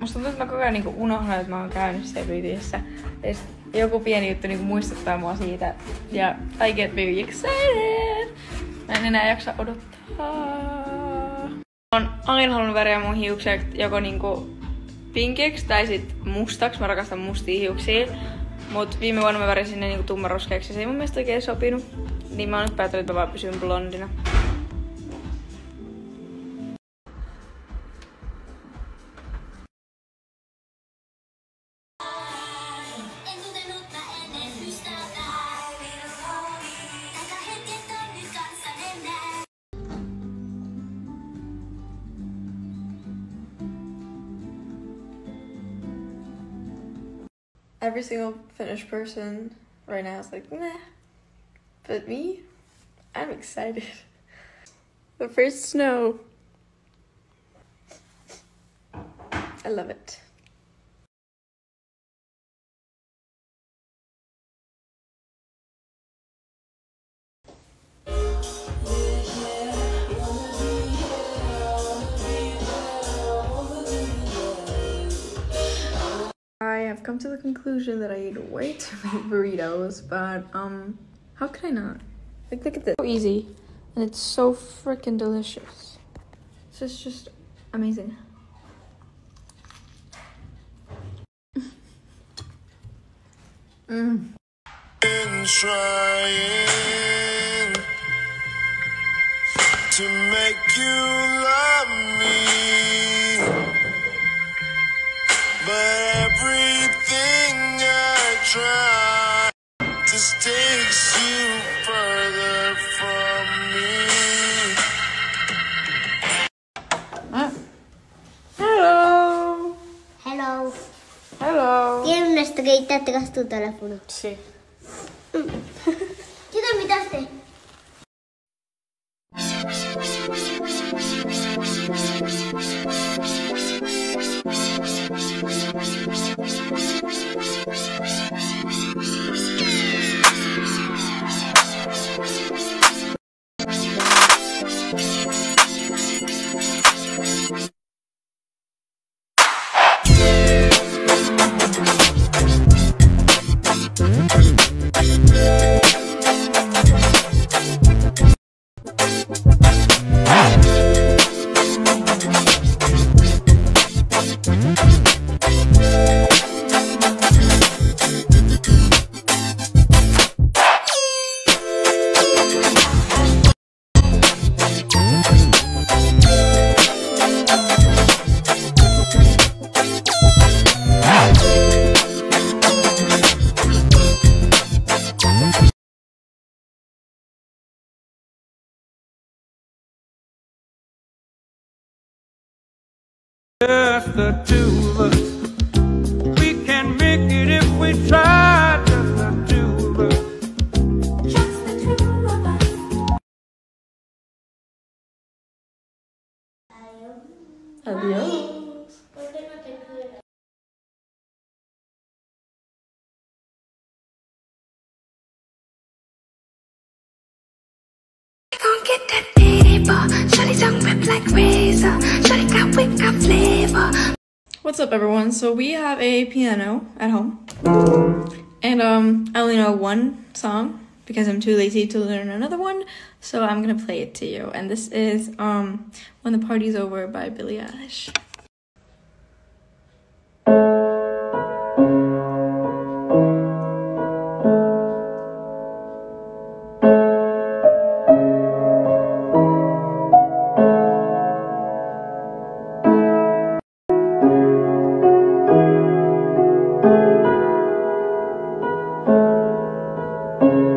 Musta tuntuu, että mä koko ajan niinku unohdan, että mä oon käynyt Sebridissä. Ja joku pieni juttu niinku muistuttaa mua siitä. Ja I get very excited. Mä en enää jaksa odottaa. On aina halunnut väriä mun hiukset joko niinku pinkiksi tai sit mustaksi. Mä rakastan mustia hiuksia. Mut viime vuonna mä värisin ne niinku tummaruskeaksi ja se ei mun mielestä oikein sopinut. Niin mä oon nyt päättänyt, että mä vaan pysyn blondina. Every single Finnish person right now is like, meh. But me, I'm excited. The first snow. I love it. Come to the conclusion that I eat way too many burritos, but um, how could I not? Like, look at this. So easy, and it's so freaking delicious. This is just amazing. mm. to make you love me, but everything I try just takes you further from me. Hello. Hello. Hello. Tiedän näistä keittäätte kastuu telefonut. Sí. Mm. Just the two of us. We can make it if we try. Just the two of us. Adios. Gon' get that paper. Shawty tongue rip like razor. Flavor. What's up, everyone? So we have a piano at home, and um, I only know one song because I'm too lazy to learn another one. So I'm gonna play it to you, and this is um, "When the Party's Over" by Billie Eilish. Thank you.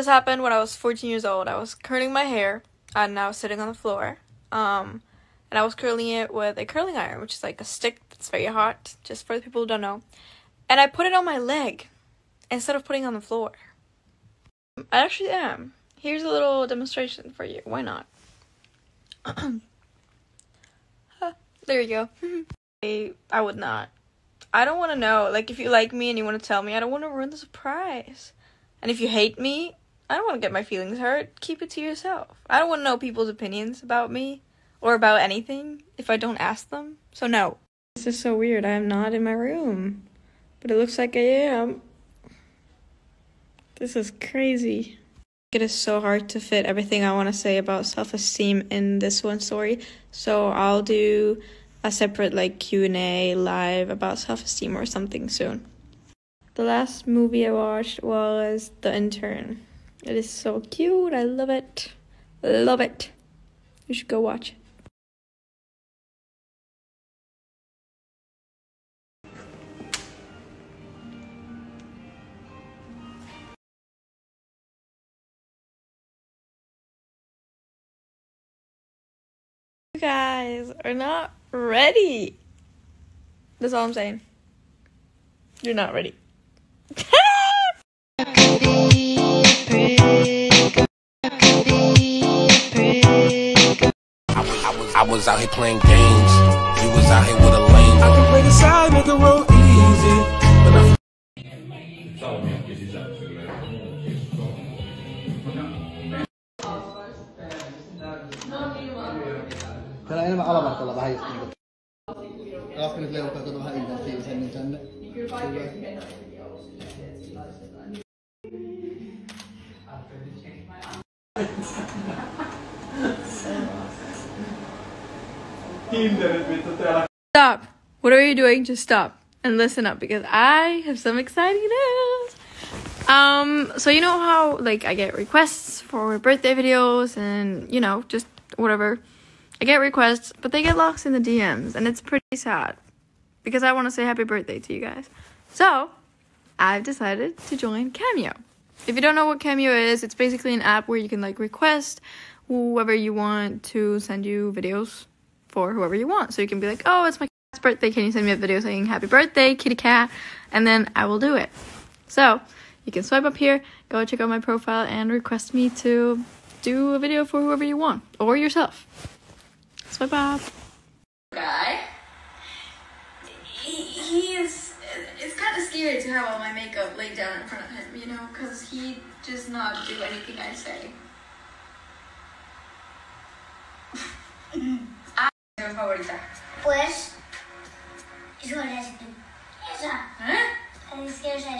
This happened when I was 14 years old. I was curling my hair, and I was sitting on the floor. Um, and I was curling it with a curling iron, which is like a stick that's very hot, just for the people who don't know. And I put it on my leg instead of putting on the floor. I actually am. Here's a little demonstration for you. Why not? There you go. I, I would not. I don't want to know. Like, if you like me and you want to tell me, I don't want to ruin the surprise. And if you hate me, I don't want to get my feelings hurt. Keep it to yourself. I don't want to know people's opinions about me or about anything if I don't ask them. So, no. This is so weird. I am not in my room. But it looks like I am. This is crazy. It is so hard to fit everything I want to say about self-esteem in this one story. So I'll do a separate like Q&A live about self-esteem or something soon. The last movie I watched was The Intern. It is so cute. I love it. Love it. You should go watch it. You guys are not ready. That's all I'm saying. You're not ready. I was, out here playing games. You was out here with a lame. I can play the side, make it real easy. But I Täällä enemmän alamatkolla vähän just niinku... Raska nyt leukkaa tuota vähän intensiivisemmin tänne. Kyllä. What are you're doing, just stop and listen up because I have some exciting news. Um, so you know how like I get requests for birthday videos and you know just whatever. I get requests, but they get lost in the DMs, and it's pretty sad because I want to say happy birthday to you guys. So I've decided to join Cameo. If you don't know what Cameo is, it's basically an app where you can like request whoever you want to send you videos for whoever you want. So you can be like, oh, it's my cat's birthday. Can you send me a video saying happy birthday, kitty cat? And then I will do it. So you can swipe up here, go check out my profile, and request me to do a video for whoever you want or yourself. Swipe up. Guy. He, he is. It's kind of scary to have all my makeup laid down in front of him, you know, because he does not do anything I say. canción favorita? Pues. Sobre Steve. Esa. ¿Eh? Deliciosa